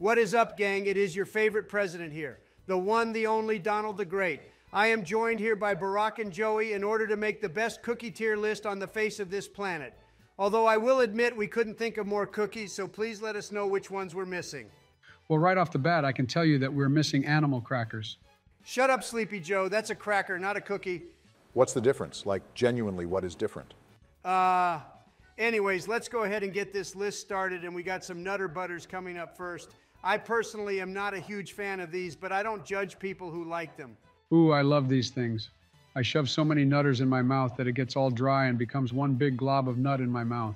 What is up, gang? It is your favorite president here, the one, the only Donald the Great. I am joined here by Barack and Joey in order to make the best cookie tier list on the face of this planet. Although I will admit we couldn't think of more cookies, so please let us know which ones we're missing. Well, right off the bat, I can tell you that we're missing animal crackers. Shut up, Sleepy Joe. That's a cracker, not a cookie. What's the difference? Like, genuinely, what is different? Uh, anyways, let's go ahead and get this list started, and we got some Nutter Butters coming up first. I personally am not a huge fan of these, but I don't judge people who like them. Ooh, I love these things. I shove so many nutters in my mouth that it gets all dry and becomes one big glob of nut in my mouth.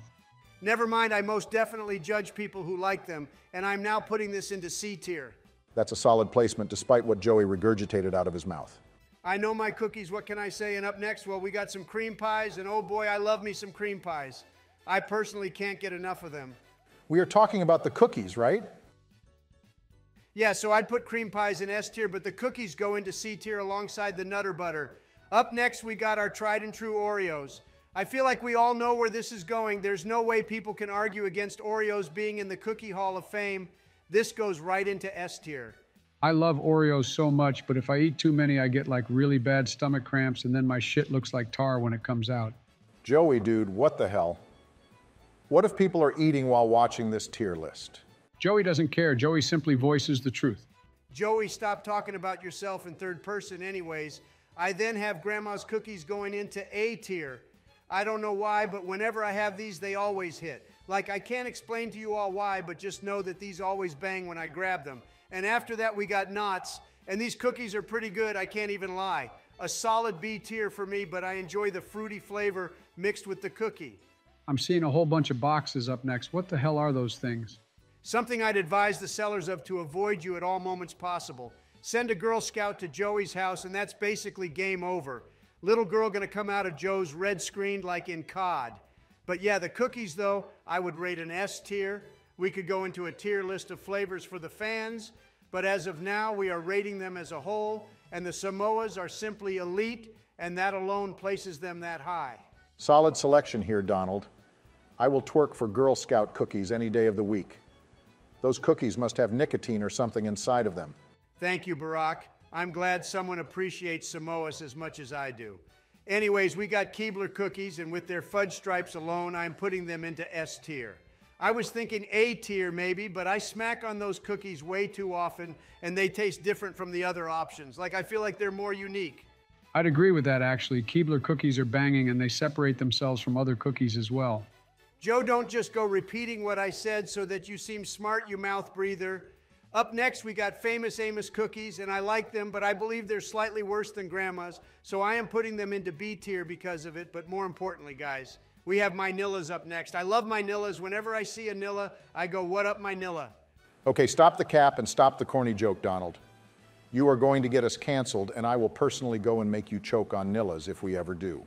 Never mind, I most definitely judge people who like them, and I'm now putting this into C tier. That's a solid placement despite what Joey regurgitated out of his mouth. I know my cookies, what can I say? And up next, well, we got some cream pies, and oh boy, I love me some cream pies. I personally can't get enough of them. We are talking about the cookies, right? Yeah, so I'd put cream pies in S tier, but the cookies go into C tier alongside the Nutter Butter. Up next, we got our tried and true Oreos. I feel like we all know where this is going. There's no way people can argue against Oreos being in the Cookie Hall of Fame. This goes right into S tier. I love Oreos so much, but if I eat too many, I get like really bad stomach cramps, and then my shit looks like tar when it comes out. Joey, dude, what the hell? What if people are eating while watching this tier list? Joey doesn't care. Joey simply voices the truth. Joey, stop talking about yourself in third person, anyways. I then have Grandma's cookies going into A tier. I don't know why, but whenever I have these, they always hit. Like, I can't explain to you all why, but just know that these always bang when I grab them. And after that, we got knots, and these cookies are pretty good, I can't even lie. A solid B tier for me, but I enjoy the fruity flavor mixed with the cookie. I'm seeing a whole bunch of boxes up next. What the hell are those things? Something I'd advise the sellers of to avoid you at all moments possible. Send a Girl Scout to Joey's house, and that's basically game over. Little girl gonna come out of Joe's red screen like in COD. But yeah, the cookies though, I would rate an S tier. We could go into a tier list of flavors for the fans, but as of now, we are rating them as a whole, and the Samoas are simply elite, and that alone places them that high. Solid selection here, Donald. I will twerk for Girl Scout cookies any day of the week. Those cookies must have nicotine or something inside of them. Thank you, Barack. I'm glad someone appreciates Samoas as much as I do. Anyways, we got Keebler cookies, and with their fudge stripes alone, I'm putting them into S tier. I was thinking A tier maybe, but I smack on those cookies way too often, and they taste different from the other options. Like I feel like they're more unique. I'd agree with that actually. Keebler cookies are banging and they separate themselves from other cookies as well. Joe, don't just go repeating what I said so that you seem smart, you mouth breather. Up next, we got Famous Amos cookies, and I like them, but I believe they're slightly worse than Grandma's, so I am putting them into B tier because of it. But more importantly, guys, we have my Nillas up next. I love my Nillas. Whenever I see a Nilla, I go, What up, my Nilla? Okay, stop the cap and stop the corny joke, Donald. You are going to get us canceled, and I will personally go and make you choke on Nillas if we ever do.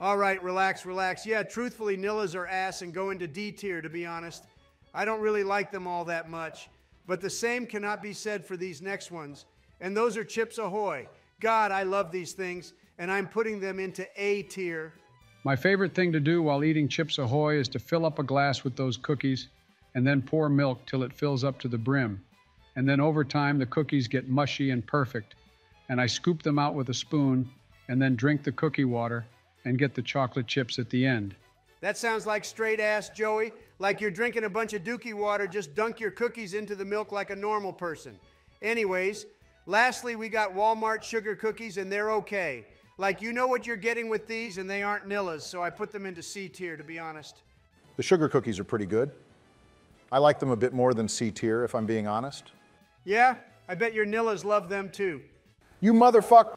All right, relax, relax. Yeah, truthfully, Nillas are ass and go into D tier, to be honest. I don't really like them all that much. But the same cannot be said for these next ones. And those are Chips Ahoy. God, I love these things, and I'm putting them into A tier. My favorite thing to do while eating Chips Ahoy is to fill up a glass with those cookies and then pour milk till it fills up to the brim. And then over time, the cookies get mushy and perfect. And I scoop them out with a spoon and then drink the cookie water and get the chocolate chips at the end. That sounds like straight ass, Joey. Like you're drinking a bunch of dookie water, just dunk your cookies into the milk like a normal person. Anyways, lastly, we got Walmart sugar cookies, and they're okay. Like you know what you're getting with these, and they aren't Nillas, so I put them into C tier, to be honest. The sugar cookies are pretty good. I like them a bit more than C tier, if I'm being honest. Yeah, I bet your Nillas love them too. You motherfucker!